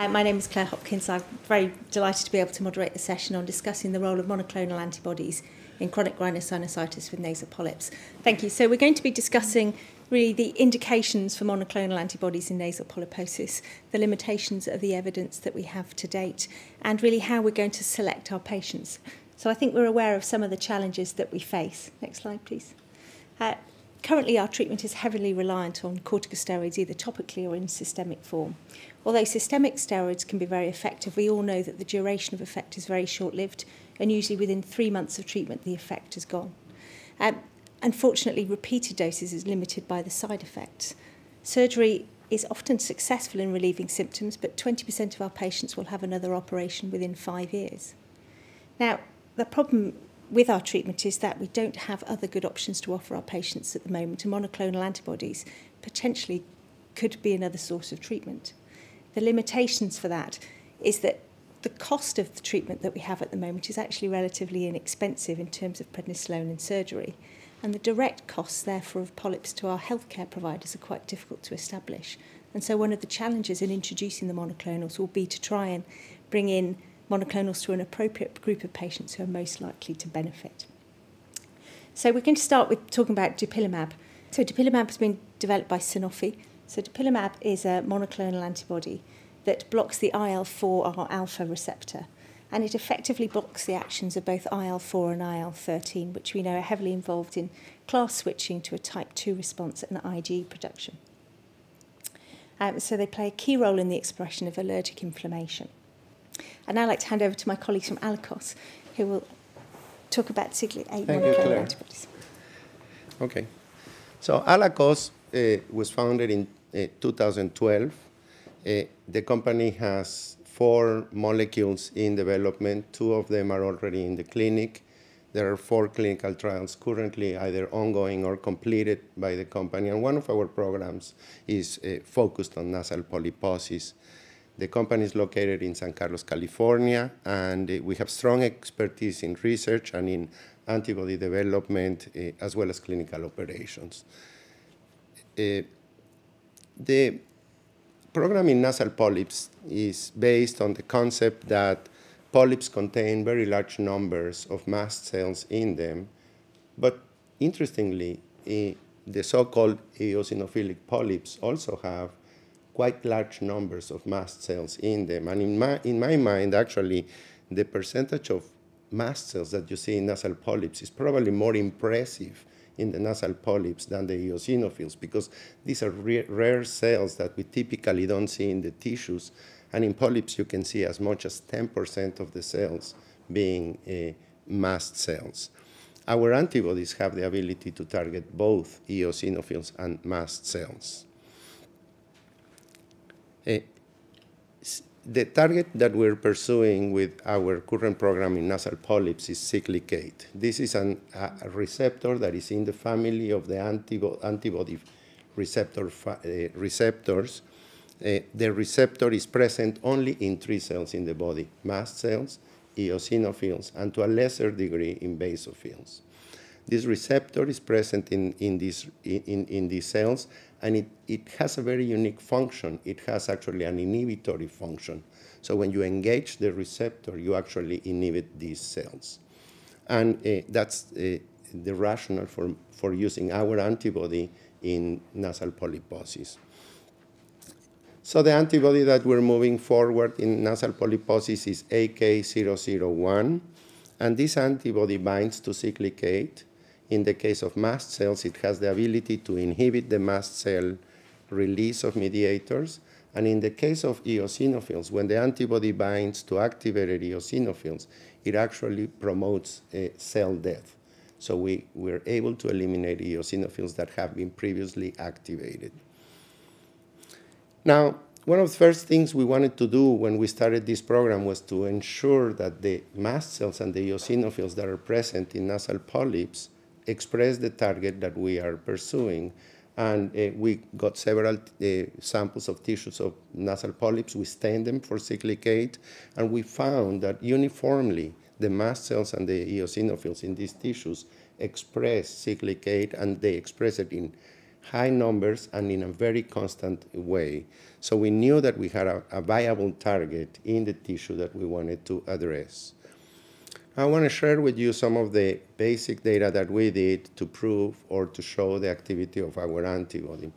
Uh, my name is Claire Hopkins. I'm very delighted to be able to moderate the session on discussing the role of monoclonal antibodies in chronic rhinosinusitis with nasal polyps. Thank you. So we're going to be discussing really the indications for monoclonal antibodies in nasal polyposis, the limitations of the evidence that we have to date, and really how we're going to select our patients. So I think we're aware of some of the challenges that we face. Next slide, please. Uh, Currently, our treatment is heavily reliant on corticosteroids, either topically or in systemic form. Although systemic steroids can be very effective, we all know that the duration of effect is very short lived, and usually within three months of treatment, the effect is gone. Um, unfortunately, repeated doses is limited by the side effects. Surgery is often successful in relieving symptoms, but 20% of our patients will have another operation within five years. Now, the problem with our treatment is that we don't have other good options to offer our patients at the moment, and monoclonal antibodies potentially could be another source of treatment. The limitations for that is that the cost of the treatment that we have at the moment is actually relatively inexpensive in terms of prednisolone and surgery. And the direct costs, therefore, of polyps to our healthcare providers are quite difficult to establish. And so one of the challenges in introducing the monoclonals will be to try and bring in monoclonals to an appropriate group of patients who are most likely to benefit. So, we're going to start with talking about dupilumab. So, dupilumab has been developed by Sanofi. So, dupilumab is a monoclonal antibody that blocks the IL-4 or alpha receptor and it effectively blocks the actions of both IL-4 and IL-13, which we know are heavily involved in class switching to a type 2 response and IgE production. Um, so they play a key role in the expression of allergic inflammation. I'd now like to hand over to my colleagues from Allakos, who will talk about Siglec-8 monoclonal antibodies. Okay. So Allakos uh, was founded in uh, 2012. Uh, the company has four molecules in development. Two of them are already in the clinic. There are four clinical trials currently either ongoing or completed by the company, and one of our programs is uh, focused on nasal polyposis. The company is located in San Carlos, California, and uh, we have strong expertise in research and in antibody development, uh, as well as clinical operations. Uh, the program in nasal polyps is based on the concept that polyps contain very large numbers of mast cells in them, but interestingly, the so-called eosinophilic polyps also have quite large numbers of mast cells in them. And in my, in my mind, actually, the percentage of mast cells that you see in nasal polyps is probably more impressive in the nasal polyps than the eosinophils because these are rare cells that we typically don't see in the tissues. And in polyps, you can see as much as 10% of the cells being uh, mast cells. Our antibodies have the ability to target both eosinophils and mast cells. Uh, the target that we're pursuing with our current program in nasal polyps is Siglec 8. This is an, a receptor that is in the family of the antibo antibody receptor uh, receptors. Uh, the receptor is present only in three cells in the body, mast cells, eosinophils, and to a lesser degree in basophils. This receptor is present in, in, these, in, in these cells and it, it has a very unique function. It has actually an inhibitory function. So when you engage the receptor, you actually inhibit these cells. And uh, that's uh, the rationale for, for using our antibody in nasal polyposis. So the antibody that we're moving forward in nasal polyposis is AK001. And this antibody binds to Siglec 8 in the case of mast cells, it has the ability to inhibit the mast cell release of mediators. And in the case of eosinophils, when the antibody binds to activated eosinophils, it actually promotes uh, cell death. So we were able to eliminate eosinophils that have been previously activated. Now, one of the first things we wanted to do when we started this program was to ensure that the mast cells and the eosinophils that are present in nasal polyps express the target that we are pursuing. And uh, we got several uh, samples of tissues of nasal polyps. We stained them for Siglec 8, and we found that uniformly the mast cells and the eosinophils in these tissues express Siglec 8, and they express it in high numbers and in a very constant way. So we knew that we had a, a viable target in the tissue that we wanted to address. I want to share with you some of the basic data that we did to prove or to show the activity of our antibody.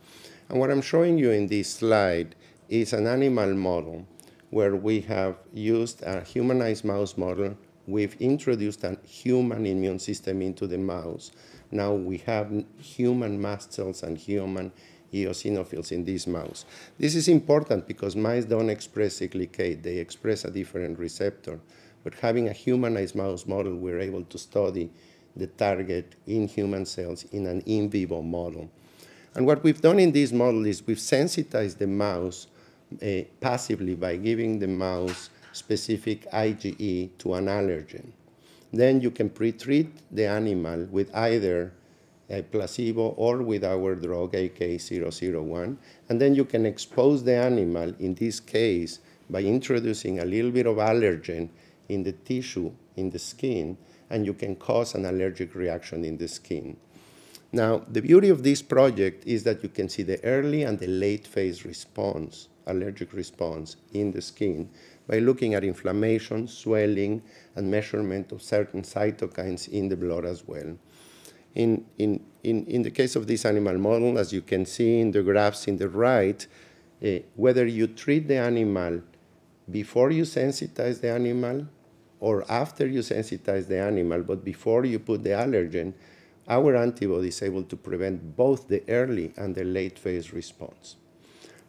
And what I'm showing you in this slide is an animal model where we have used a humanized mouse model. We've introduced a human immune system into the mouse. Now we have human mast cells and human eosinophils in this mouse. This is important because mice don't express Siglec 8. They express a different receptor. But having a humanized mouse model, we're able to study the target in human cells in an in vivo model. And what we've done in this model is we've sensitized the mouse uh, passively by giving the mouse specific IgE to an allergen. Then you can pre-treat the animal with either a placebo or with our drug AK001, and then you can expose the animal, in this case, by introducing a little bit of allergen in the tissue, in the skin, and you can cause an allergic reaction in the skin. Now, the beauty of this project is that you can see the early and the late phase response, allergic response in the skin by looking at inflammation, swelling, and measurement of certain cytokines in the blood as well. In, in, in, in the case of this animal model, as you can see in the graphs in the right, uh, whether you treat the animal before you sensitize the animal or after you sensitize the animal, but before you put the allergen, our antibody is able to prevent both the early and the late phase response.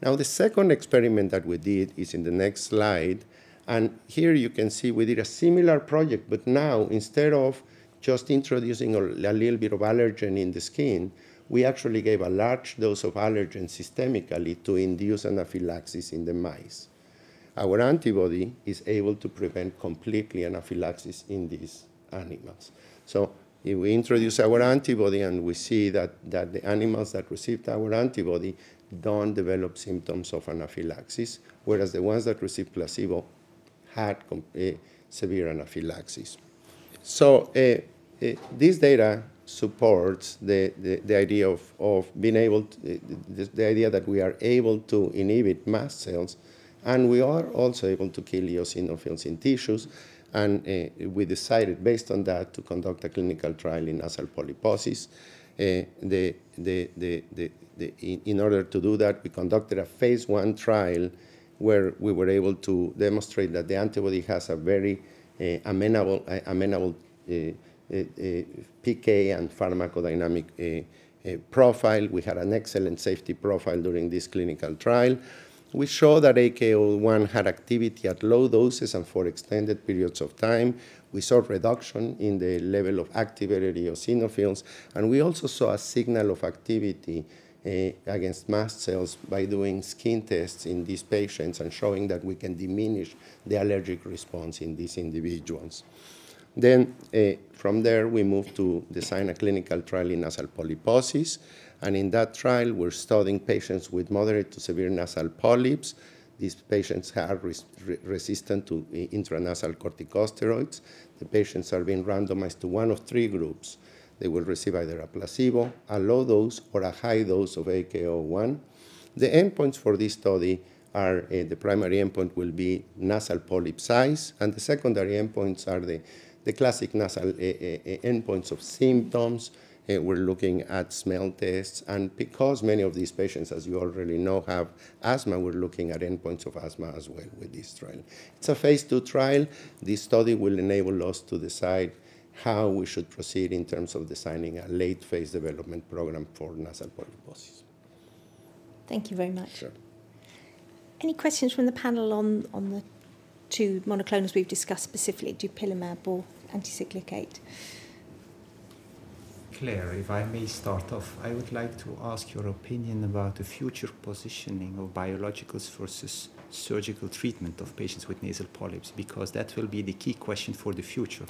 Now, the second experiment that we did is in the next slide. And here you can see we did a similar project, but now instead of just introducing a, little bit of allergen in the skin, we actually gave a large dose of allergen systemically to induce anaphylaxis in the mice our antibody is able to prevent completely anaphylaxis in these animals. So if we introduce our antibody and we see that, that the animals that received our antibody don't develop symptoms of anaphylaxis, whereas the ones that received placebo had uh, severe anaphylaxis. So uh, uh, this data supports the, the, the, idea of, of being able to, the, the idea that we are able to inhibit mast cells and we are also able to kill eosinophils in tissues. And uh, we decided, based on that, to conduct a clinical trial in nasal polyposis. Uh, the, the, the, in, in, order to do that, we conducted a phase one trial where we were able to demonstrate that the antibody has a very uh, amenable, amenable PK and pharmacodynamic profile. We had an excellent safety profile during this clinical trial we saw that AK01 had activity at low doses and for extended periods of time. We saw reduction in the level of activated eosinophils, and we also saw a signal of activity uh, against mast cells by doing skin tests in these patients and showing that we can diminish the allergic response in these individuals. Then uh, from there, we moved to design a clinical trial in nasal polyposis. And in that trial, we're studying patients with moderate to severe nasal polyps. These patients are res resistant to intranasal corticosteroids. The patients are being randomized to one of three groups. They will receive either a placebo, a low dose, or a high dose of AK01. The endpoints for this study are uh, the primary endpoint will be nasal polyp size, and the secondary endpoints are the, the classic nasal uh, uh, endpoints of symptoms, uh, we're looking at smell tests, and because many of these patients, as you already know, have asthma, we're looking at endpoints of asthma as well with this trial. It's a phase two trial. This study will enable us to decide how we should proceed in terms of designing a late phase development program for nasal polyposis. Thank you very much. Sure. Any questions from the panel on, on the two monoclonals we've discussed specifically, dupilumab or anti-Siglec 8? Claire, if I may start off, I would like to ask your opinion about the future positioning of biologicals versus surgical treatment of patients with nasal polyps, because that will be the key question for the future.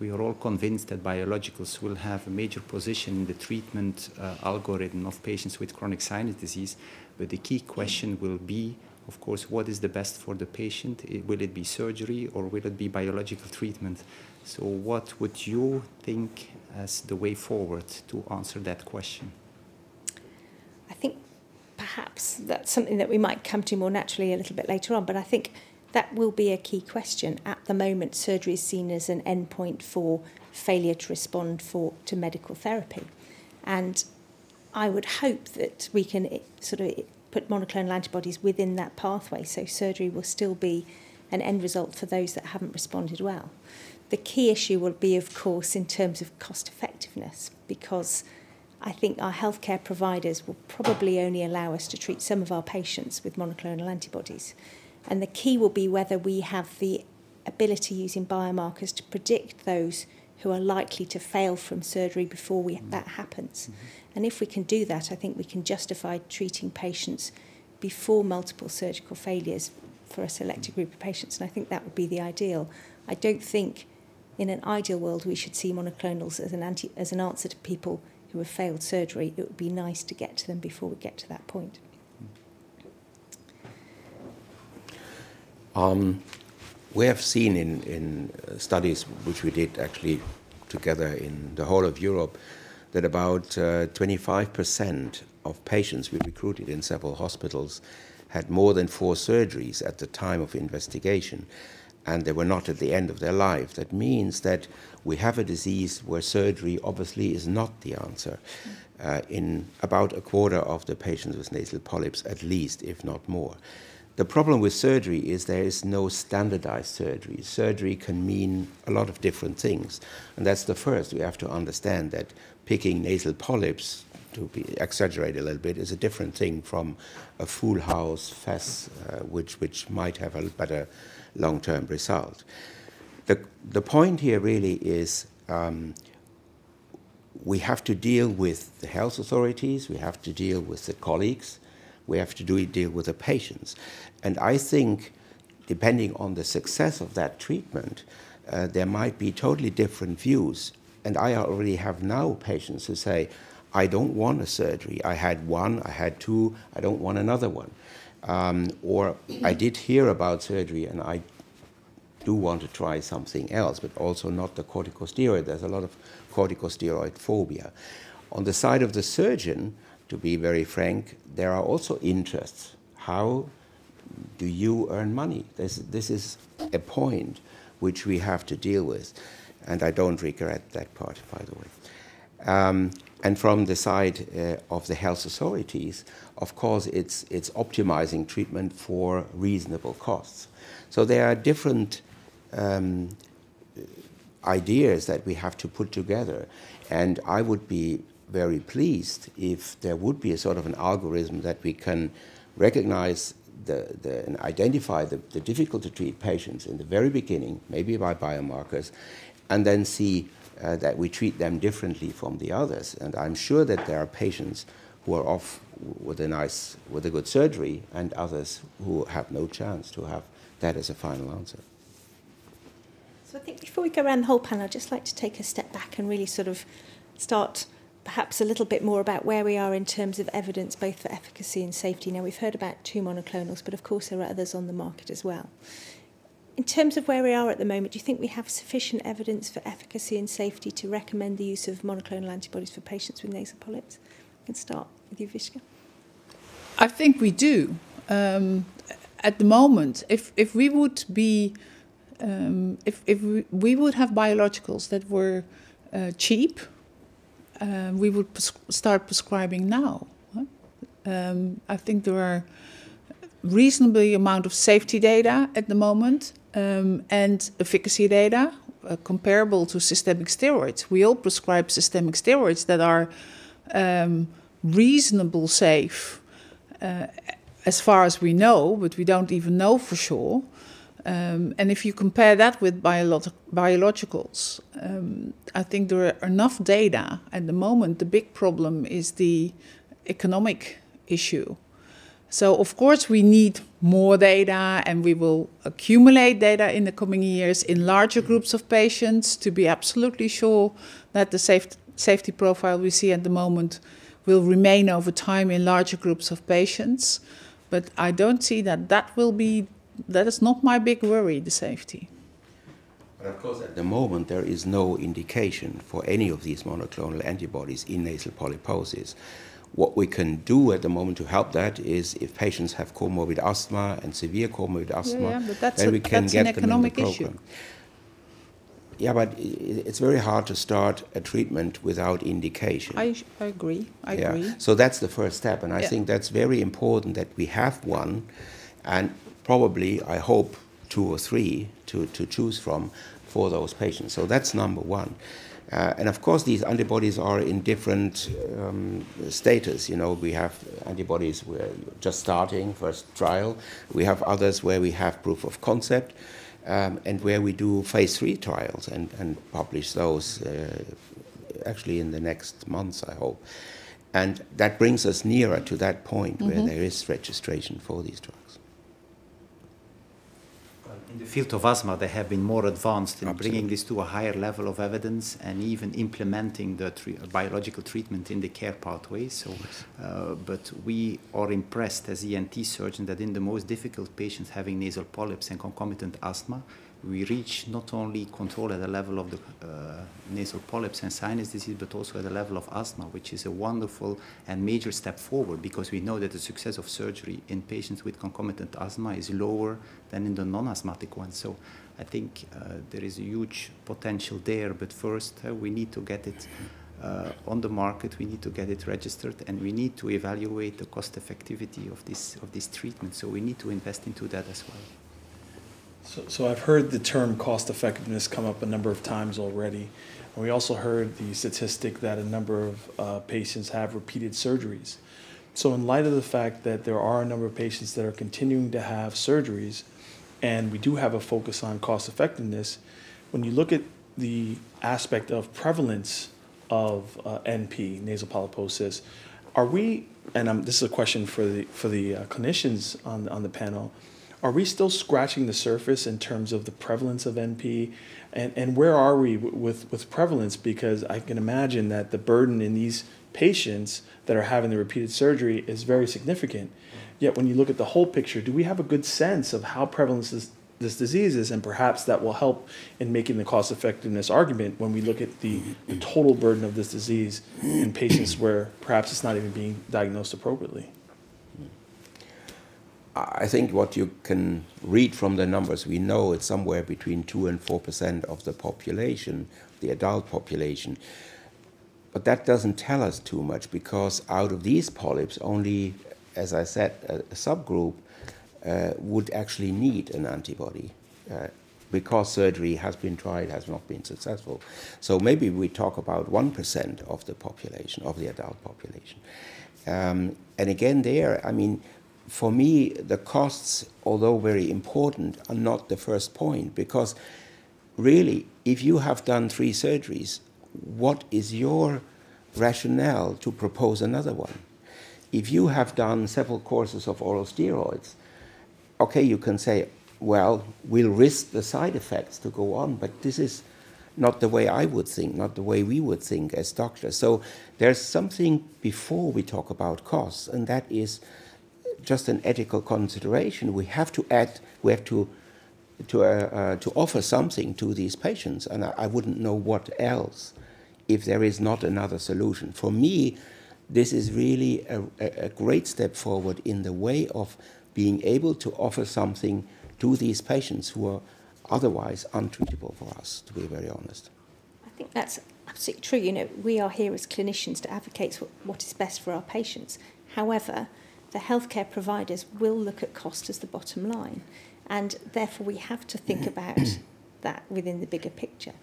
We are all convinced that biologicals will have a major position in the treatment uh, algorithm of patients with chronic sinus disease, but the key question will be, of course, what is the best for the patient? Will it be surgery or will it be biological treatment? So, what would you think as the way forward to answer that question? I think perhaps that's something that we might come to more naturally a little bit later on. But I think that will be a key question. At the moment, surgery is seen as an endpoint for failure to respond for to medical therapy, and I would hope that we can sort of put monoclonal antibodies within that pathway, so surgery will still be an end result for those that haven't responded well. The key issue will be, of course, in terms of cost effectiveness, because I think our healthcare providers will probably only allow us to treat some of our patients with monoclonal antibodies. And the key will be whether we have the ability using biomarkers to predict those who are likely to fail from surgery before we, that happens. Mm-hmm. And if we can do that, I think we can justify treating patients before multiple surgical failures for a selected group of patients. And I think that would be the ideal. I don't think in an ideal world we should see monoclonals as an, anti, as an answer to people who have failed surgery, it would be nice to get to them before we get to that point. Um, we have seen in, in studies which we did actually together in the whole of Europe that about uh, 25% of patients we recruited in several hospitals had more than four surgeries at the time of investigation and they were not at the end of their life. That means that we have a disease where surgery obviously is not the answer. Uh, in about a quarter of the patients with nasal polyps, at least, if not more. The problem with surgery is there is no standardized surgery. Surgery can mean a lot of different things. And that's the first. We have to understand that picking nasal polyps, to be exaggerate a little bit, is a different thing from a full house FESS, uh, which, which might have a better long term result. The, the point here really is um, we have to deal with the health authorities, we have to deal with the colleagues, we have to do, deal with the patients. And I think, depending on the success of that treatment, uh, there might be totally different views. And I already have now patients who say, I don't want a surgery. I had one, I had two, I don't want another one. Um, or I did hear about surgery and I do want to try something else, but also not the corticosteroid. There's a lot of corticosteroid phobia. On the side of the surgeon, to be very frank, there are also interests. How do you earn money? This, this is a point which we have to deal with. And I don't regret that part, by the way. Um, and from the side uh, of the health authorities, of course, it's, it's optimizing treatment for reasonable costs. So there are different um, ideas that we have to put together. And I would be very pleased if there would be a sort of an algorithm that we can recognize the, the, and identify the, the difficult to treat patients in the very beginning, maybe by biomarkers, and then see uh, that we treat them differently from the others. And I'm sure that there are patients who are off with a nice, with a good surgery, and others who have no chance to have that as a final answer. So I think before we go around the whole panel, I'd just like to take a step back and really sort of start perhaps a little bit more about where we are in terms of evidence both for efficacy and safety. Now we've heard about two monoclonals, but of course there are others on the market as well. In terms of where we are at the moment, do you think we have sufficient evidence for efficacy and safety to recommend the use of monoclonal antibodies for patients with nasal polyps? We can start with you, Wytske. I think we do. Um, at the moment, if, if we would be um, if, if we, we, would have biologicals that were uh, cheap, uh, we would pres start prescribing now. Um, I think there are reasonably amount of safety data at the moment um, and efficacy data uh, comparable to systemic steroids. We all prescribe systemic steroids that are um, reasonable safe uh, as far as we know, but we don't even know for sure. Um, and if you compare that with biolog biologicals, um, I think there are enough data. At the moment, the big problem is the economic issue. So, of course, we need more data and we will accumulate data in the coming years in larger groups of patients to be absolutely sure that the safe safety profile we see at the moment will remain over time in larger groups of patients. But I don't see that that will be that is not my big worry, the safety. But of course, at the moment, there is no indication for any of these monoclonal antibodies in nasal polyposis. What we can do at the moment to help that is if patients have comorbid asthma and severe comorbid asthma, yeah, that's then a- we can get an them in the economic issue. program. Yeah, but it's very hard to start a treatment without indication. I, I agree. I Yeah. agree. So that's the first step, and I Yeah. think that's very important that we have one, and probably I hope two or three to, to choose from for those patients. So that's number one. Uh, and of course, these antibodies are in different um, status. You know, we have antibodies where you're just starting first trial. We have others where we have proof of concept, um, and where we do phase three trials and, and publish those uh, actually in the next months, I hope. And that brings us nearer to that point where there is registration for these drugs. In the field of asthma, they have been more advanced in Absolutely. bringing this to a higher level of evidence and even implementing the tre- biological treatment in the care pathway. So, uh, but we are impressed as ENT surgeons that in the most difficult patients having nasal polyps and concomitant asthma, we reach not only control at the level of the uh, nasal polyps and sinus disease, but also at the level of asthma, which is a wonderful and major step forward because we know that the success of surgery in patients with concomitant asthma is lower than in the non-asthmatic ones. So I think uh, there is a huge potential there, but first uh, we need to get it uh, on the market, we need to get it registered, and we need to evaluate the cost effectivity of this, of this treatment. So we need to invest into that as well. So, so I've heard the term cost effectiveness come up a number of times already. And we also heard the statistic that a number of uh, patients have repeated surgeries. So, in light of the fact that there are a number of patients that are continuing to have surgeries, and we do have a focus on cost effectiveness, when you look at the aspect of prevalence of uh, NP, nasal polyposis, are we, and um, this is a question for the, for the uh, clinicians on, on the panel, are we still scratching the surface in terms of the prevalence of NP? And, and where are we with, with prevalence? Because I can imagine that the burden in these patients that are having the repeated surgery is very significant. Yet when you look at the whole picture, do we have a good sense of how prevalent this, this disease is? And perhaps that will help in making the cost effectiveness argument when we look at the, the total burden of this disease in patients where perhaps it's not even being diagnosed appropriately. I think what you can read from the numbers, we know it's somewhere between 2 and 4% of the population, the adult population. But that doesn't tell us too much because out of these polyps, only, as I said, a, a subgroup uh, would actually need an antibody. Uh, because surgery has been tried, has not been successful. So maybe we talk about 1% of the population, of the adult population. Um, and again, there, I mean, for me, the costs, although very important, are not the first point because really, if you have done three surgeries, what is your rationale to propose another one? If you have done several courses of oral steroids, okay, you can say, well, we'll risk the side effects to go on, but this is not the way I would think, not the way we would think as doctors. So there's something before we talk about costs, and that is just an ethical consideration. We have to add, we have to to uh, uh, to offer something to these patients, and I, I wouldn't know what else if there is not another solution. For me, this is really a, a, great step forward in the way of being able to offer something to these patients who are otherwise untreatable for us, to be very honest. I think that's absolutely true. You know, we are here as clinicians to advocate what is best for our patients. However, the healthcare providers will look at cost as the bottom line. And therefore, we have to think mm. about that within the bigger picture.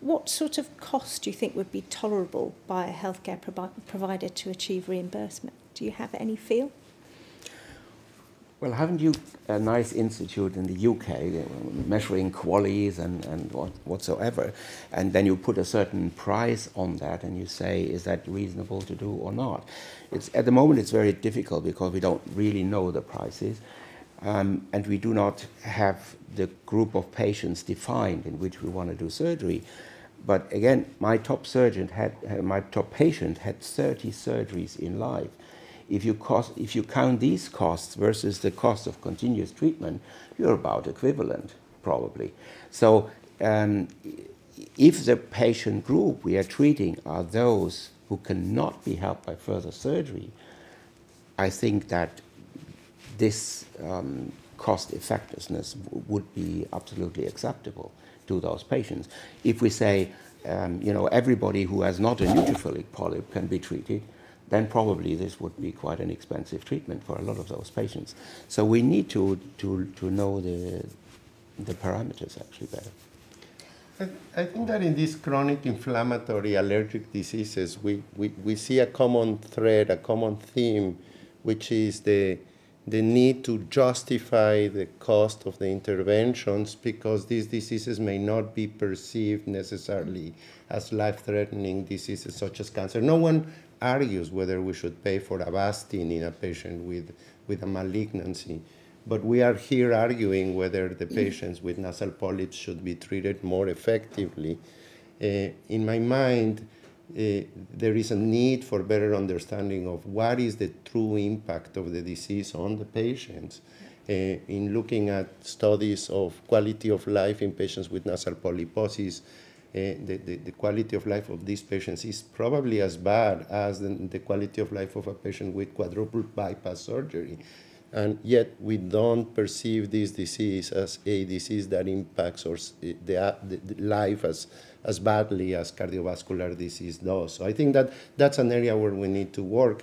What sort of cost do you think would be tolerable by a healthcare provi provider to achieve reimbursement? Do you have any feel? Well, haven't you a nice institute in the UK uh, measuring qualities and, and what, whatsoever? And then you put a certain price on that and you say, is that reasonable to do or not? It's, at the moment, it's very difficult because we don't really know the prices. Um, and we do not have the group of patients defined in which we want to do surgery. But again, my top surgeon had, my top patient had 30 surgeries in life if you, cost, if you count these costs versus the cost of continuous treatment, you're about equivalent, probably. So um, if the patient group we are treating are those who cannot be helped by further surgery, I think that this um, cost effectiveness would be absolutely acceptable to those patients. If we say, um, you know, everybody who has not a neutrophilic polyp can be treated, then probably this would be quite an expensive treatment for a lot of those patients. So we need to, to, to know the, the parameters actually better. I, think that in these chronic inflammatory allergic diseases, we, we, we see a common thread, a common theme, which is the, the need to justify the cost of the interventions because these diseases may not be perceived necessarily as life-threatening diseases such as cancer. No one argues whether we should pay for Avastin in a patient with, with a malignancy. But we are here arguing whether the patients with nasal polyps should be treated more effectively. Uh, in my mind, uh, there is a need for better understanding of what is the true impact of the disease on the patients. Uh, in looking at studies of quality of life in patients with nasal polyposis, the, the, the, quality of life of these patients is probably as bad as the, the, quality of life of a patient with quadruple bypass surgery. And yet we don't perceive this disease as a disease that impacts or the, the life as, as badly as cardiovascular disease does. So I think that that's an area where we need to work.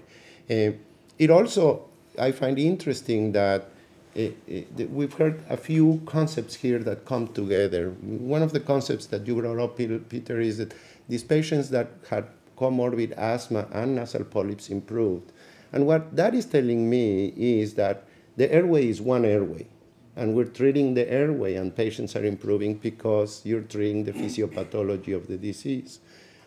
Uh, it also, I find interesting that Eh, eh, Eh, eh, we've heard a few concepts here that come together. One of the concepts that you brought up, Peter, is that these patients that had comorbid asthma and nasal polyps improved. And what that is telling me is that the airway is one airway. And we're treating the airway, and patients are improving because you're treating the physiopathology of the disease.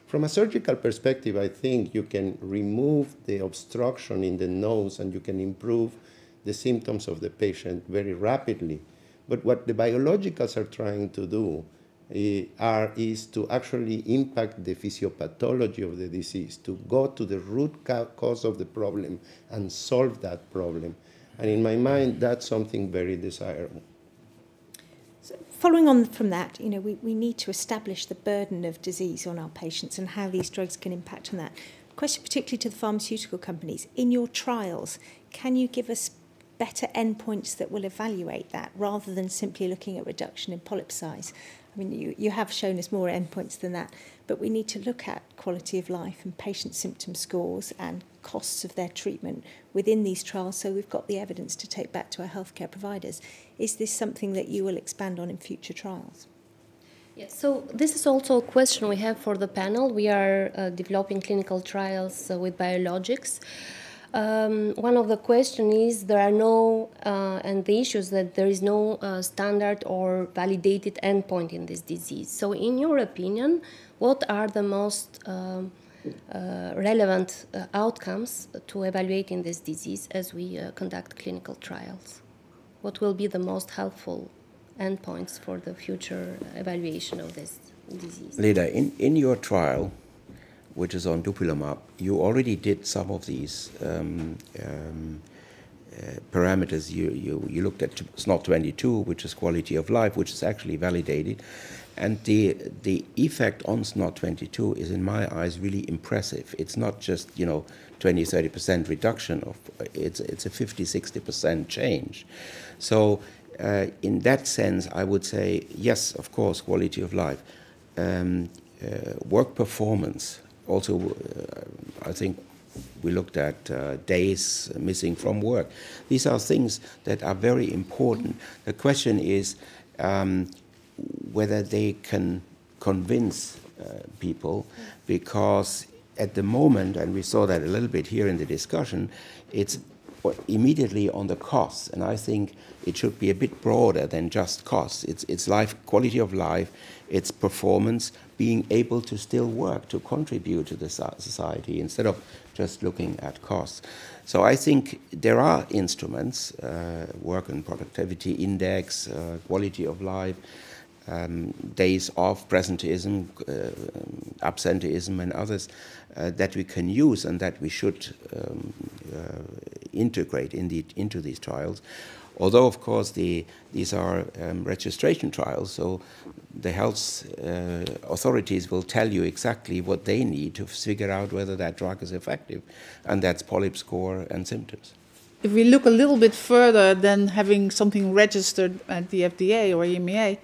From a surgical perspective, I think you can remove the obstruction in the nose and you can improve the symptoms of the patient very rapidly. But what the biologicals are trying to do uh, are, is to actually impact the physiopathology of the disease, to go to the root cause of the problem and solve that problem. And in my mind, that's something very desirable. So following on from that, you know, we, we need to establish the burden of disease on our patients and how these drugs can impact on that. Question particularly to the pharmaceutical companies. In your trials, can you give us better endpoints that will evaluate that rather than simply looking at reduction in polyp size. I mean, you, you have shown us more endpoints than that, but we need to look at quality of life and patient symptom scores and costs of their treatment within these trials so we've got the evidence to take back to our healthcare providers. Is this something that you will expand on in future trials? Yes, so this is also a question we have for the panel. We are uh, developing clinical trials uh, with biologics. Um, one of the questions is there are no, uh, and the issues that there is no uh, standard or validated endpoint in this disease. So, in your opinion, what are the most um, uh, relevant uh, outcomes to evaluate in this disease as we uh, conduct clinical trials? What will be the most helpful endpoints for the future evaluation of this disease? Leda, in, in your trial, which is on dupilumab, you already did some of these um, um, uh, parameters. You, you, you looked at SNOT22, which is quality of life, which is actually validated. And the, the effect on SNOT22 is, in my eyes, really impressive. It's not just, you know, 20, 30% reduction, of it's, it's a 50, 60% change. So uh, in that sense, I would say, yes, of course, quality of life. Um, uh, work performance also, uh, I think we looked at uh, days missing from work. These are things that are very important. The question is um, whether they can convince uh, people because at the moment, and we saw that a little bit here in the discussion, it's immediately on the costs, and I think it should be a bit broader than just costs. It's, it's life, quality of life, its performance, being able to still work, to contribute to the society instead of just looking at costs. So I think there are instruments, uh, work and productivity index, uh, quality of life, um, days off, presenteeism, uh, absenteeism, and others uh, that we can use and that we should um, uh, integrate in the, into these trials. Although, of course, the, these are um, registration trials, so the health uh, authorities will tell you exactly what they need to figure out whether that drug is effective, and that's polyp score and symptoms. If we look a little bit further than having something registered at the FDA or EMA,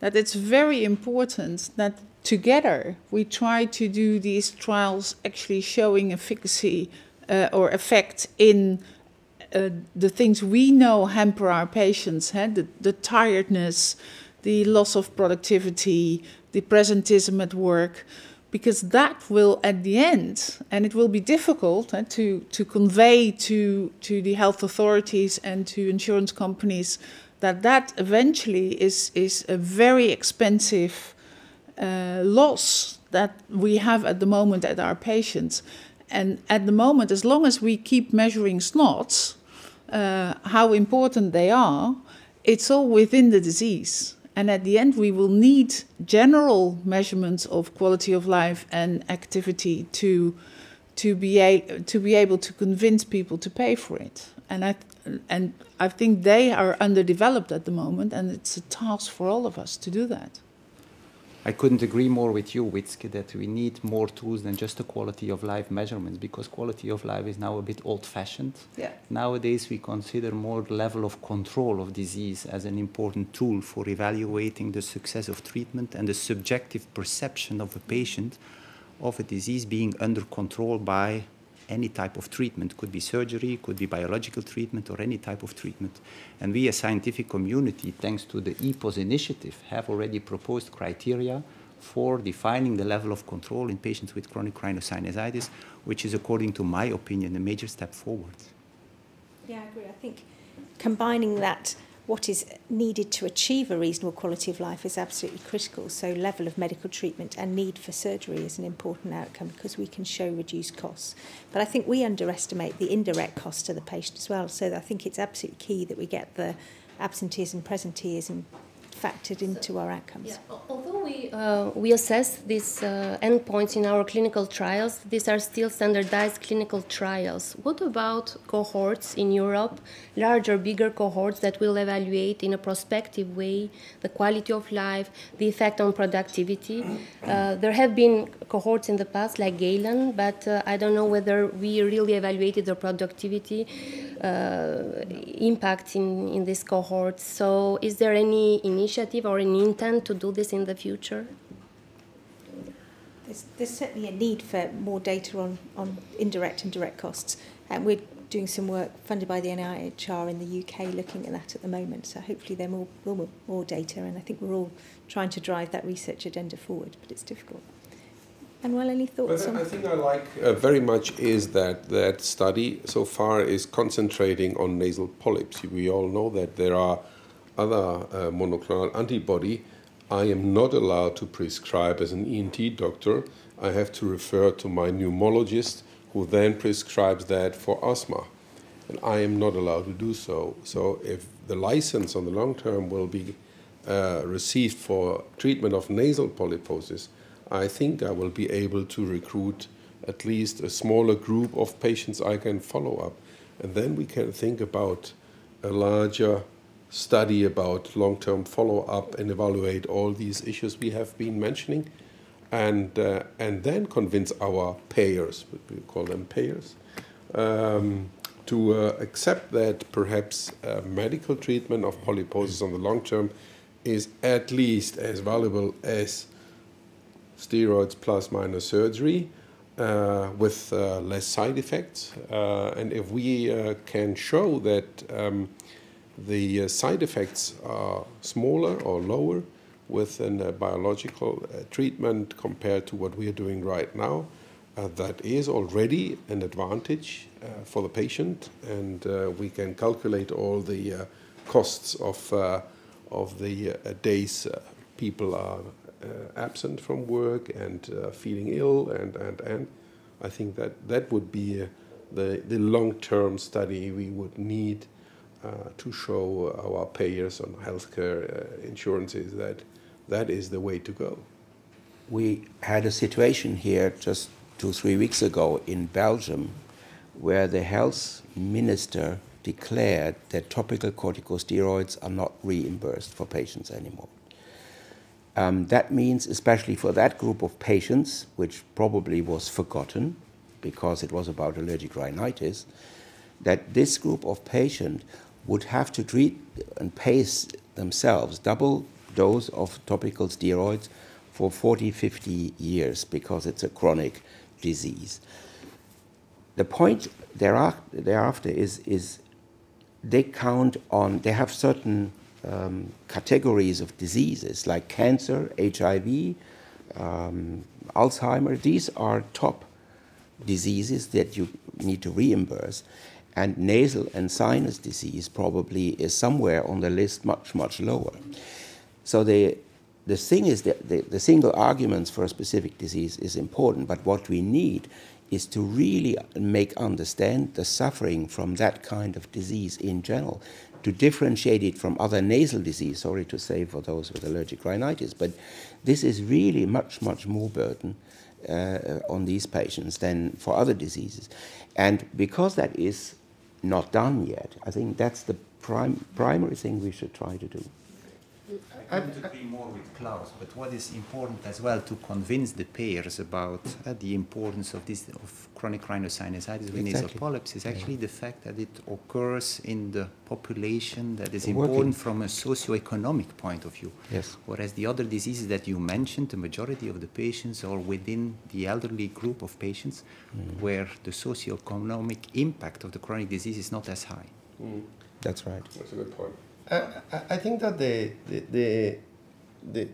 that it's very important that together we try to do these trials actually showing efficacy uh, or effect in uh, the things we know hamper our patients, huh? the, the tiredness, the loss of productivity, the presentism at work, because that will, at the end, and it will be difficult uh, to, to convey to, to the health authorities and to insurance companies that that eventually is, is a very expensive uh, loss that we have at the moment at our patients. And at the moment, as long as we keep measuring SNOTs, uh, how important they are, it's all within the disease. And at the end, we will need general measurements of quality of life and activity to, to, be, a, to be able to convince people to pay for it. And I, and I think they are underdeveloped at the moment, and it's a task for all of us to do that. I couldn't agree more with you, Wytske, that we need more tools than just the quality of life measurements because quality of life is now a bit old fashioned. Yeah. Nowadays, we consider more the level of control of disease as an important tool for evaluating the success of treatment and the subjective perception of a patient of a disease being under control by any type of treatment. Could be surgery, could be biological treatment, or any type of treatment. And we as scientific community, thanks to the EPOS initiative, have already proposed criteria for defining the level of control in patients with chronic rhinosinusitis, which is, according to my opinion, a major step forward. Yeah, I agree. I think combining that what is needed to achieve a reasonable quality of life is absolutely critical. So level of medical treatment and need for surgery is an important outcome because we can show reduced costs. But I think we underestimate the indirect cost to the patient as well. So I think it's absolutely key that we get the absenteeism, presenteeism factored into our outcomes. Yeah. Although we, uh, we assess these uh, endpoints in our clinical trials, these are still standardized clinical trials. What about cohorts in Europe, larger, bigger cohorts that will evaluate in a prospective way the quality of life, the effect on productivity? Uh, there have been cohorts in the past like GA2LEN, but uh, I don't know whether we really evaluated the productivity uh, impact in, in this cohort. So is there any initiative or an intent to do this in the future? There's, there's certainly a need for more data on, on indirect and direct costs. And we're doing some work funded by the NIHR in the UK looking at that at the moment. So hopefully there will be more, more data. And I think we're all trying to drive that research agenda forward, but it's difficult. Manuel, any thoughts well, on? I think I like uh, very much is that that study so far is concentrating on nasal polyps. We all know that there are other uh, monoclonal antibody. I am not allowed to prescribe as an ENT doctor. I have to refer to my pneumologist, who then prescribes that for asthma, and I am not allowed to do so. So if the license on the long term will be uh, received for treatment of nasal polyposis I think I will be able to recruit at least a smaller group of patients I can follow up. And then we can think about a larger study about long term follow up and evaluate all these issues we have been mentioning. And, uh, and then convince our payers, we call them payers, um, to uh, accept that perhaps uh, medical treatment of polyposis on the long term is at least as valuable as steroids plus minus surgery uh, with uh, less side effects. Uh, and if we uh, can show that um, the uh, side effects are smaller or lower with a uh, biological treatment compared to what we are doing right now, that is already an advantage for the patient. And we can calculate all the costs of, of the days people are uh, absent from work and uh, feeling ill, and, and, and I think that that would be uh, the, the long term study we would need to show our payers on healthcare insurances that that is the way to go. We had a situation here just two, three weeks ago in Belgium where the health minister declared that topical corticosteroids are not reimbursed for patients anymore. Um, that means, especially for that group of patients, which probably was forgotten because it was about allergic rhinitis, that this group of patients would have to treat and pace themselves double dose of topical steroids for 40, 50 years because it's a chronic disease. The point thereafter is, is they count on, they have certain um, categories of diseases like cancer, HIV, um, Alzheimer. These are top diseases that you need to reimburse. And nasal and sinus disease probably is somewhere on the list much, much lower. So the, the thing is that the, the single arguments for a specific disease is important, but what we need is to really make understand the suffering from that kind of disease in general, to differentiate it from other nasal disease, sorry to say for those with allergic rhinitis, but this is really much, much more burden uh, on these patients than for other diseases. And because that is not done yet, I think that's the prim primary thing we should try to do. I couldn't agree more with Claus, but what is important as well to convince the payers about uh, the importance of this of chronic rhinosinusitis with nasal polyps is actually the fact that it occurs in the population that is Working. important from a socio-economic point of view. Yes. Whereas the other diseases that you mentioned, the majority of the patients are within the elderly group of patients Mm. where the socio-economic impact of the chronic disease is not as high. That's right. That's a good point. I, I- think that the, the, the,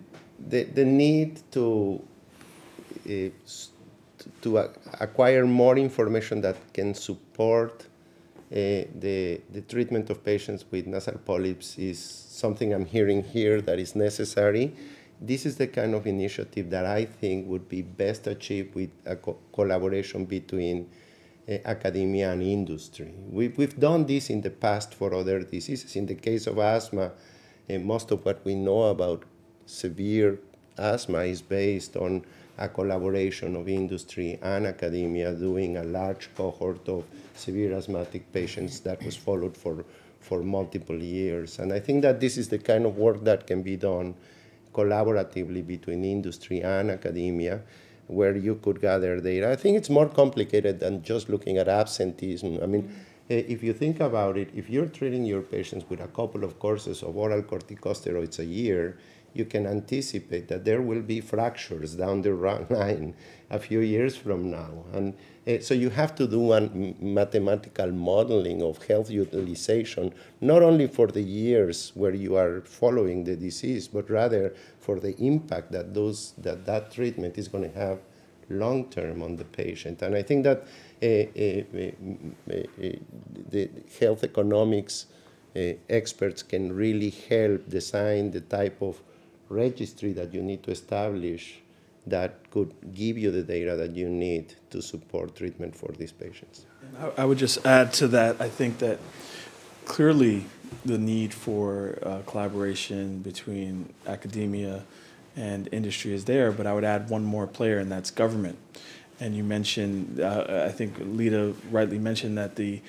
the, the, need to, uh, to acquire more information that can support uh, the, the treatment of patients with nasal polyps is something I'm hearing here that is necessary. This is the kind of initiative that I think would be best achieved with a co- collaboration between academia and industry. We've, we've done this in the past for other diseases. In the case of asthma, uh, most of what we know about severe asthma is based on a collaboration of industry and academia doing a large cohort of severe asthmatic patients that was followed for, for multiple years. And I think that this is the kind of work that can be done collaboratively between industry and academia where you could gather data. I think it's more complicated than just looking at absenteeism. I mean, eh, if you think about it, if you're treating your patients with a couple of courses of oral corticosteroids a year, you can anticipate that there will be fractures down the line a few years from now. And eh, so you have to do a mathematical modeling of health utilization, not only for the years where you are following the disease, but rather for the impact that those that, that treatment is going to have long term on the patient. And I think that uh, uh, uh, uh, the health economics uh, experts can really help design the type of registry that you need to establish that could give you the data that you need to support treatment for these patients. I would just add to that, I think that clearly the need for uh, collaboration between academia and industry is there, but I would add one more player, and that's government. And you mentioned, uh, I think Lita rightly mentioned that the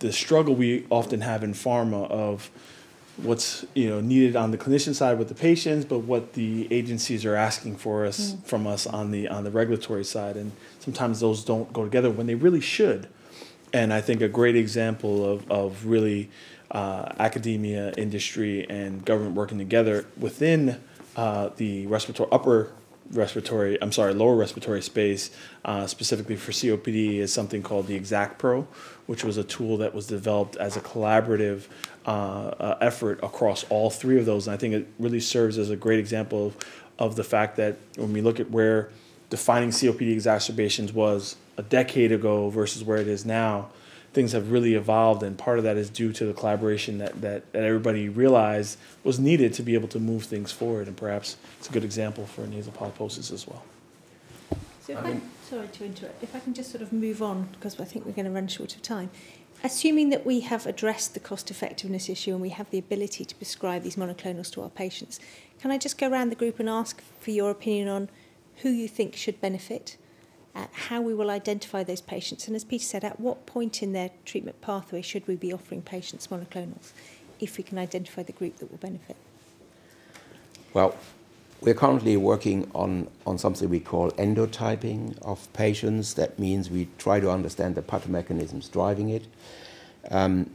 the struggle we often have in pharma of what's you know needed on the clinician side with the patients, but what the agencies are asking for us from us on the on the regulatory side, and sometimes those don't go together when they really should. And I think a great example of of really uh, academia, industry, and government working together within uh, the respiratory upper respiratory, I'm sorry, lower respiratory space, uh, specifically for COPD, is something called the Exact Pro, which was a tool that was developed as a collaborative uh, uh, effort across all three of those. And I think it really serves as a great example of, of the fact that when we look at where defining COPD exacerbations was a decade ago versus where it is now, things have really evolved, and part of that is due to the collaboration that, that, that everybody realized was needed to be able to move things forward. And perhaps it's a good example for nasal polyposis as well. So if I, sorry to interrupt, if I can just sort of move on, because I think we're going to run short of time. Assuming that we have addressed the cost effectiveness issue and we have the ability to prescribe these monoclonals to our patients, can I just go around the group and ask for your opinion on who you think should benefit, uh, how we will identify those patients, and as Peter said, at what point in their treatment pathway should we be offering patients monoclonals if we can identify the group that will benefit? Well, we're currently working on, on something we call endotyping of patients. That means we try to understand the pathomechanisms driving it. Um,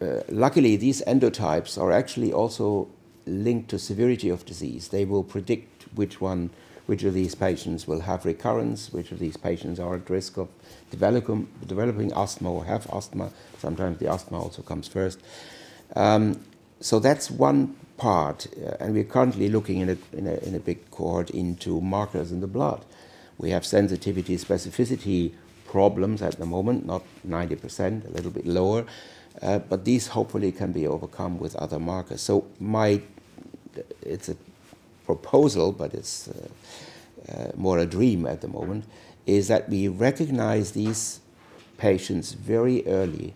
uh, luckily, these endotypes are actually also linked to severity of disease. They will predict which one, which of these patients will have recurrence, which of these patients are at risk of developing, developing asthma or have asthma. Sometimes the asthma also comes first. Um, so that's one part, uh, and we're currently looking in a, in, a, in a big cohort into markers in the blood. We have sensitivity, specificity problems at the moment, not 90%, a little bit lower, uh, but these hopefully can be overcome with other markers. So my, it's a proposal, but it's uh, uh, more a dream at the moment, is that we recognize these patients very early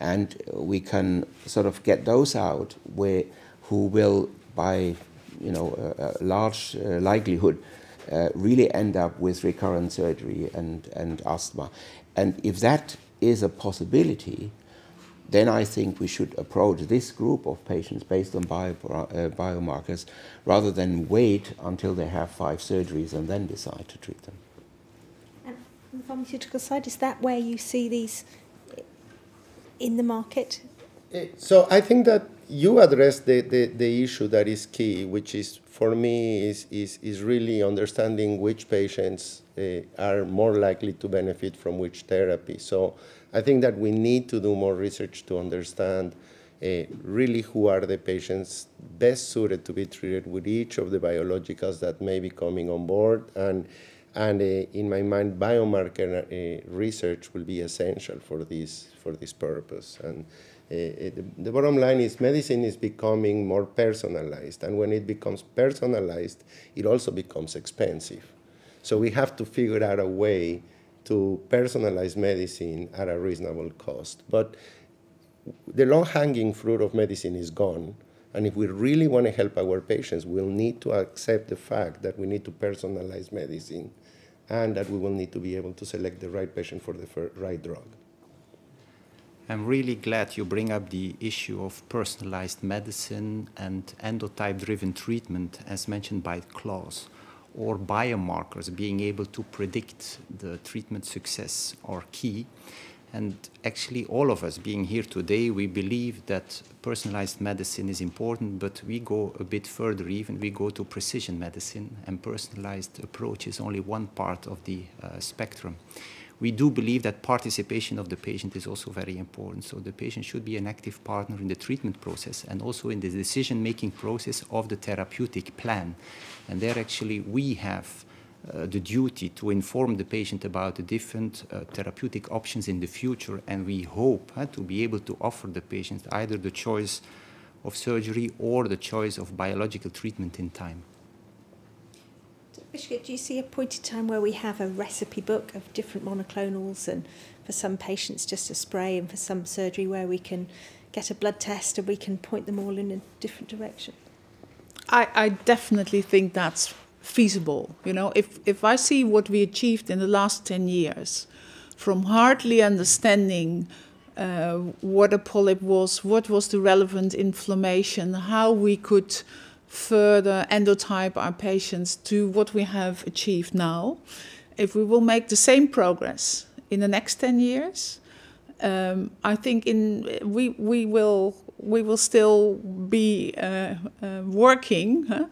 and we can sort of get those out where, who will, by you know, a, a large uh, likelihood, uh, really end up with recurrent surgery and, and asthma. And if that is a possibility, then I think we should approach this group of patients based on bio, uh, biomarkers rather than wait until they have five surgeries and then decide to treat them. And on the pharmaceutical side, is that where you see these in the market? Eh, so I think that you address the, the, the issue that is key, which is for me is, is, is really understanding which patients uh, are more likely to benefit from which therapy. So I think that we need to do more research to understand uh, really who are the patients best suited to be treated with each of the biologicals that may be coming on board. And, and uh, in my mind, biomarker research will be essential for this, for this purpose. And uh, the, bottom line is medicine is becoming more personalized. And when it becomes personalized, it also becomes expensive. So we have to figure out a way to personalize medicine at a reasonable cost. But the low hanging fruit of medicine is gone. And if we really want to help our patients, we'll need to accept the fact that we need to personalize medicine and that we will need to be able to select the right patient for the right drug. I'm really glad you bring up the issue of personalized medicine and endotype driven treatment, as mentioned by Claus or biomarkers, being able to predict the treatment success are key. And actually, all of us being here today, we believe that personalized medicine is important, but we go a bit further even. We go to precision medicine, and personalized approach is only one part of the uh, spectrum we do believe that participation of the patient is also very important. So the patient should be an active partner in the treatment process and also in the decision-making process of the therapeutic plan. And there actually we have uh, the duty to inform the patient about the different uh, therapeutic options in the future and we hope uh, to be able to offer the patient either the choice of surgery or the choice of biological treatment in time. Bishop, do you see a point in time where we have a recipe book of different monoclonals and for some patients just a spray and for some surgery where we can get a blood test and we can point them all in a different direction? I, I definitely think that's feasible. You know, if, if I see what we achieved in the last 10 years, from hardly understanding uh, what a polyp was, what was the relevant inflammation, how we could further endotype our patients to what we have achieved now. If we will make the same progress in the next 10 years, um, I think in we we will we will still be uh, uh, working huh?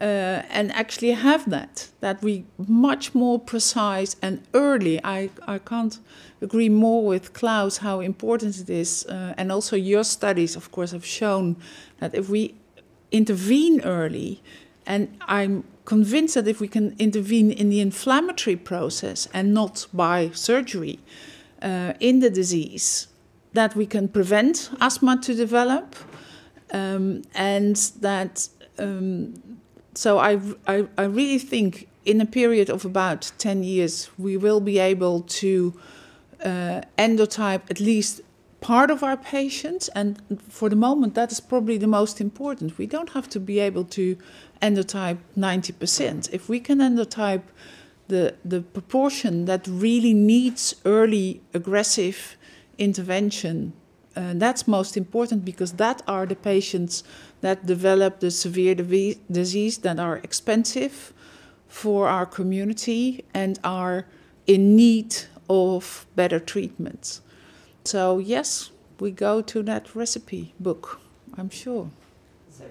uh, and actually have that that we much more precise and early. I I can't agree more with Claus how important it is, uh, and also your studies, of course, have shown that if we intervene early. And I'm convinced that if we can intervene in the inflammatory process and not by surgery uh, in the disease, that we can prevent asthma to develop. Um, and that, um, so I, I, I really think in a period of about 10 years, we will be able to uh, endotype at least part of our patients, and for the moment, that is probably the most important. We don't have to be able to endotype 90%. If we can endotype the, the proportion that really needs early aggressive intervention uh, that's most important because that are the patients that develop the severe disease that are expensive for our community and are in need of better treatments. So yes, we go to that recipe book, I'm sure. So,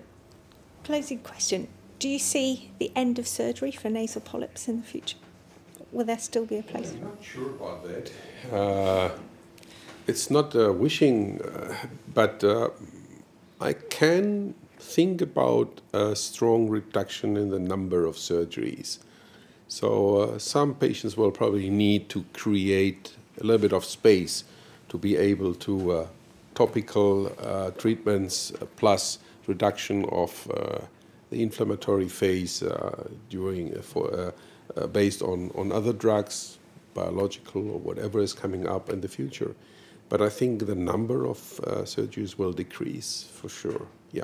closing question. Do you see the end of surgery for nasal polyps in the future? Will there still be a place? I'm not sure about that. Uh, it's not uh, wishing, uh, but uh, I can think about a strong reduction in the number of surgeries. So uh, some patients will probably need to create a little bit of space to be able to uh, topical uh, treatments plus reduction of the inflammatory phase during for based on, on other drugs, biological or whatever is coming up in the future. But I think the number of uh, surgeries will decrease for sure. Yeah.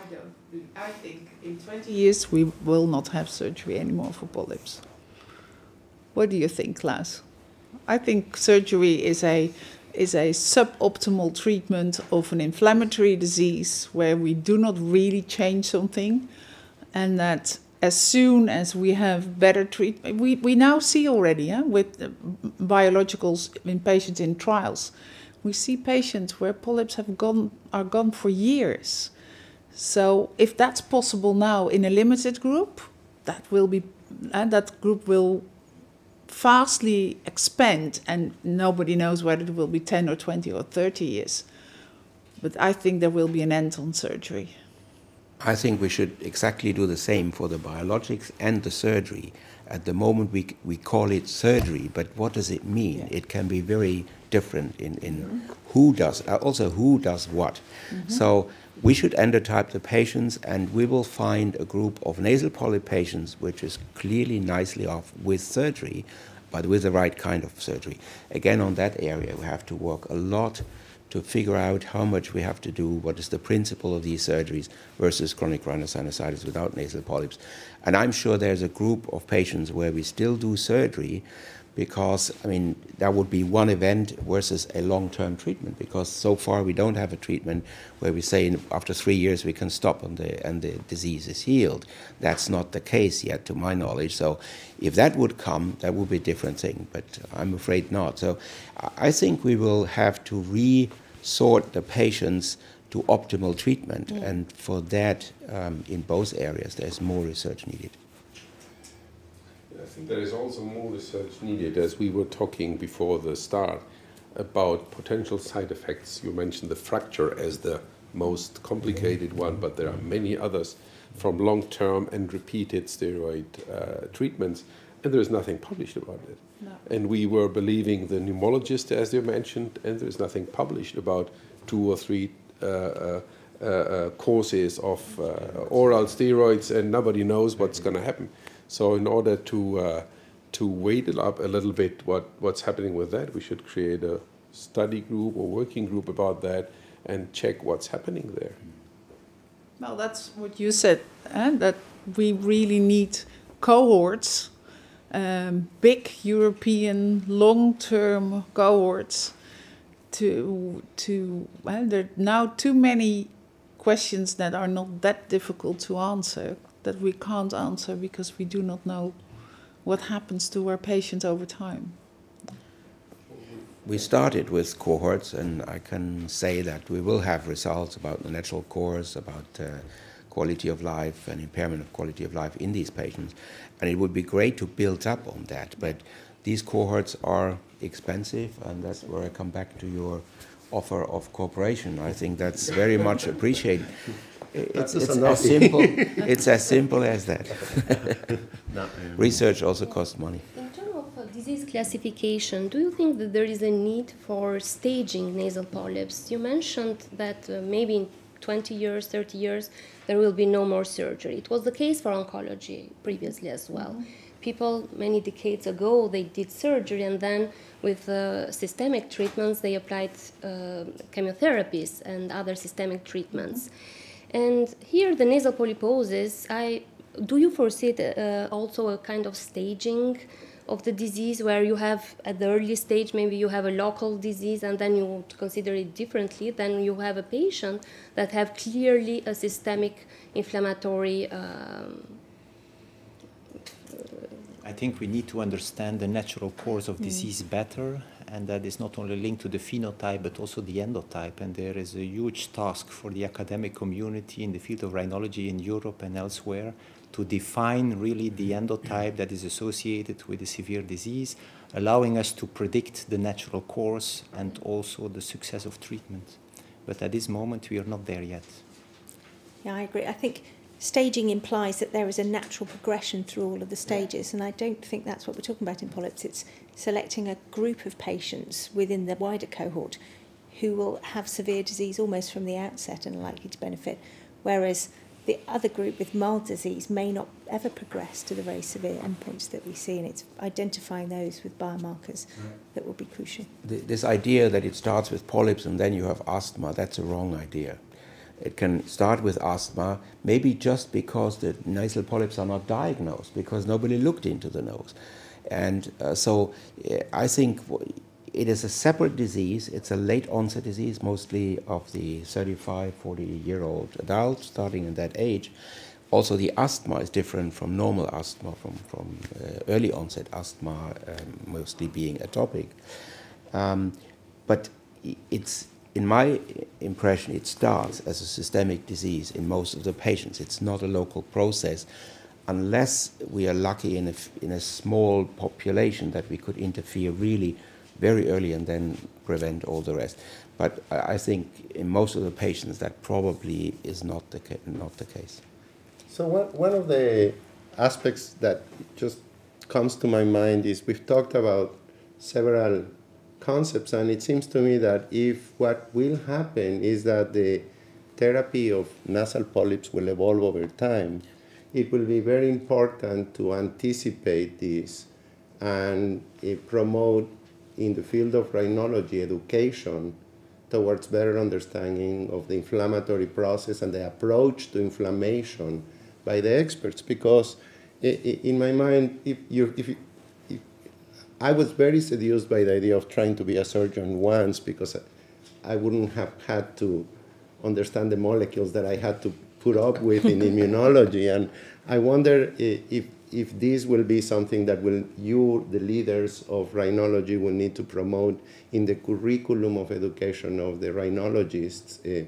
I don't. I think in 20 years we will not have surgery anymore for polyps. What do you think, Klaas? I think surgery is a is a suboptimal treatment of an inflammatory disease where we do not really change something, and that as soon as we have better treatment, we, we now see already yeah, with biologicals in patients in trials, we see patients where polyps have gone are gone for years. So if that's possible now in a limited group, that will be and that group will fastly expand and nobody knows whether it will be 10 or 20 or 30 years. But I think there will be an end on surgery. I think we should exactly do the same for the biologics and the surgery. At the moment, we, we call it surgery, but what does it mean? Yeah. It can be very different in, in mm -hmm. who does, uh, also who does what. Mm -hmm. So we should endotype the patients, and we will find a group of nasal polyp patients which is clearly nicely off with surgery, but with the right kind of surgery. Again, on that area, we have to work a lot to figure out how much we have to do, what is the principle of these surgeries versus chronic rhinosinusitis without nasal polyps. And I'm sure there's a group of patients where we still do surgery because, I mean, that would be one event versus a long-term treatment because so far we don't have a treatment where we say after three years we can stop and the, and the disease is healed. That's not the case yet to my knowledge. So if that would come, that would be a different thing, but I'm afraid not. So I think we will have to re- sort the patients to optimal treatment. Yeah. And for that, um, in both areas, there's more research needed. I think there is also more research needed, as we were talking before the start, about potential side effects. You mentioned the fracture as the most complicated one, but there are many others from long term and repeated steroid uh, treatments, and there is nothing published about it. And we were believing the pneumologist, as you mentioned, and there's nothing published about two or three uh, uh, uh, uh courses of uh, oral steroids, and nobody knows what's going to happen. So, in order to uh, to weight it up a little bit, what what's happening with that, we should create a study group or working group about that and check what's happening there. Well, that's what you said, eh? that we really need cohorts um, big European long-term cohorts to to well, there are now too many questions that are not that difficult to answer that we can't answer because we do not know what happens to our patients over time. We started with cohorts, and I can say that we will have results about the natural course, about uh, quality of life and impairment of quality of life in these patients. And it would be great to build up on that. But these cohorts are expensive, and that's where I come back to your offer of cooperation. I think that's very much appreciated. It's, it's as simple. it's as simple as that. Research also costs money. In terms of uh, disease classification, do you think that there is a need for staging nasal polyps? You mentioned that uh, maybe in 20 years, 30 years, there will be no more surgery. It was the case for oncology previously as well. Mm-hmm. People, many decades ago, they did surgery and then with uh, systemic treatments, they applied uh, chemotherapies and other systemic treatments. Mm-hmm. And here, the nasal polyposis, I, do you foresee uh, also a kind of staging of the disease where you have at the early stage maybe you have a local disease and then you consider it differently then you have a patient that have clearly a systemic inflammatory um, I think we need to understand the natural course of disease mm. better, and that is not only linked to the phenotype but also the endotype. And there is a huge task for the academic community in the field of rhinology in Europe and elsewhere to define really the mm-hmm. endotype that is associated with a severe disease, allowing us to predict the natural course and also the success of treatment. But at this moment, we are not there yet. Yeah, I agree. I think staging implies that there is a natural progression through all of the stages, and I don't think that's what we're talking about in polyps. It's selecting a group of patients within the wider cohort who will have severe disease almost from the outset and are likely to benefit, whereas the other group with mild disease may not ever progress to the very severe endpoints that we see, and it's identifying those with biomarkers that will be crucial. This idea that it starts with polyps and then you have asthma, that's a wrong idea. It can start with asthma, maybe just because the nasal polyps are not diagnosed, because nobody looked into the nose. And uh, so uh, I think it is a separate disease. It's a late onset disease, mostly of the 35, 40 year old adults, starting in that age. Also, the asthma is different from normal asthma, from, from uh, early onset asthma, um, mostly being atopic. Um, but it's, in my impression, it starts as a systemic disease in most of the patients. It's not a local process unless we are lucky in a, in a small population that we could interfere really very early and then prevent all the rest. But I think in most of the patients that probably is not the, not the case. So one, one of the aspects that just comes to my mind is we've talked about several concepts and it seems to me that if what will happen is that the therapy of nasal polyps will evolve over time, it will be very important to anticipate this and uh, promote in the field of rhinology education towards better understanding of the inflammatory process and the approach to inflammation by the experts. Because in my mind if, you, if I was very seduced by the idea of trying to be a surgeon once because I wouldn't have had to understand the molecules that I had to put up with in immunology and I wonder if if this will be something that will you, the leaders of rhinology, will need to promote in the curriculum of education of the rhinologists, uh,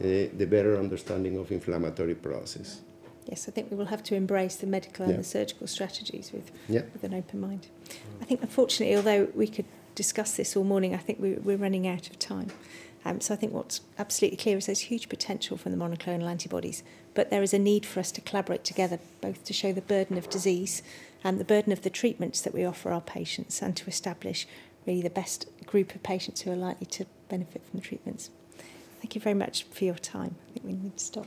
uh, the better understanding of inflammatory process. Yes, I think we will have to embrace the medical and yeah. the surgical strategies with, yeah. with an open mind. I think, unfortunately, although we could discuss this all morning, I think we, we're running out of time. Um, so I think what's absolutely clear is there's huge potential from the monoclonal antibodies, but there is a need for us to collaborate together, both to show the burden of disease and the burden of the treatments that we offer our patients, and to establish really the best group of patients who are likely to benefit from the treatments. Thank you very much for your time. I think we need to stop.